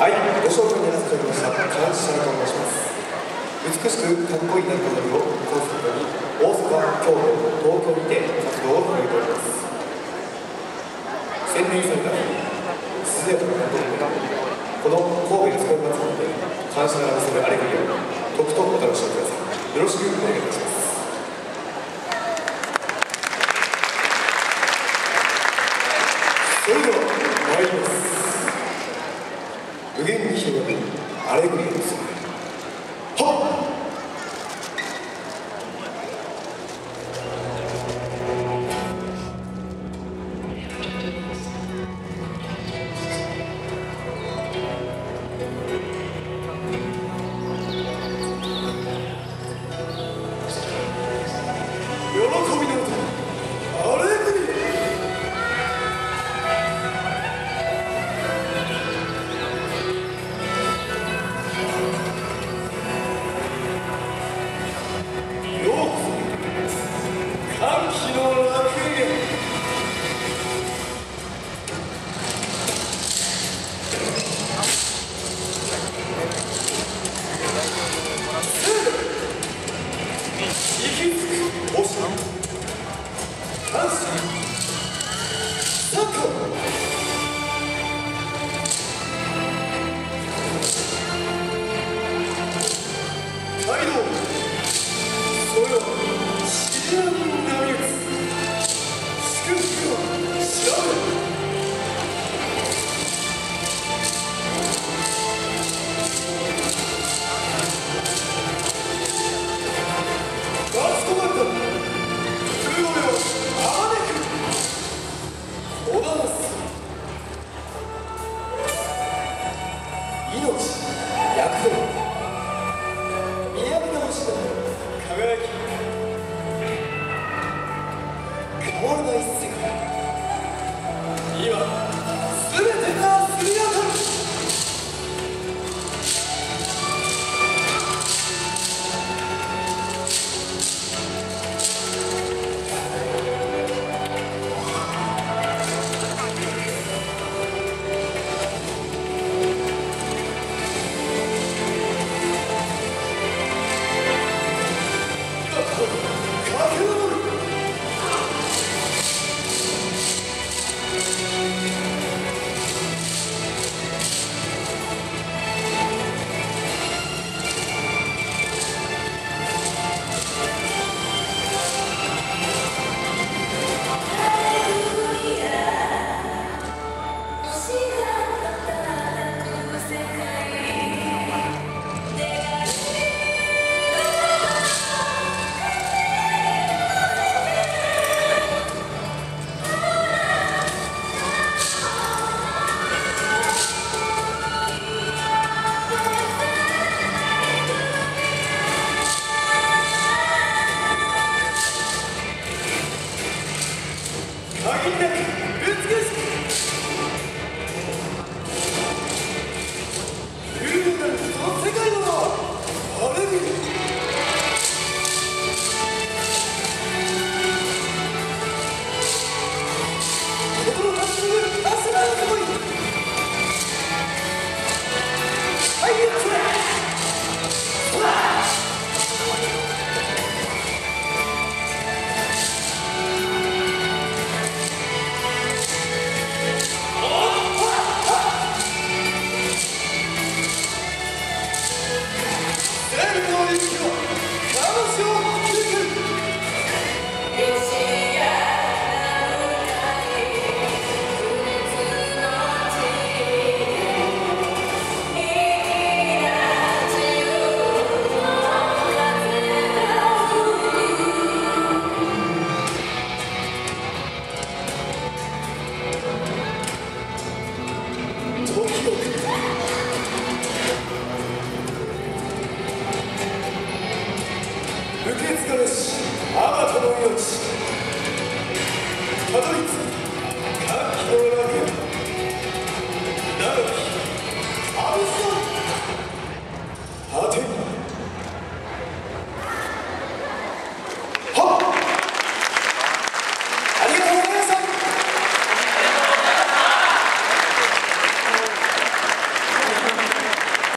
はいご紹介にならせておりました監視者と申します美しくかっこいい鳴き踊りをコンセプトに大阪、京都、東京にて活動を始めております。洗練された涼やかな鳴き踊りがこの神戸のスポーツ祭りで感謝が見せるアレグリアをとくとお楽しみくださいよろしくお願いいたします。街道それは知らぬ受け継がれしあまたの命たどり着く歓喜の波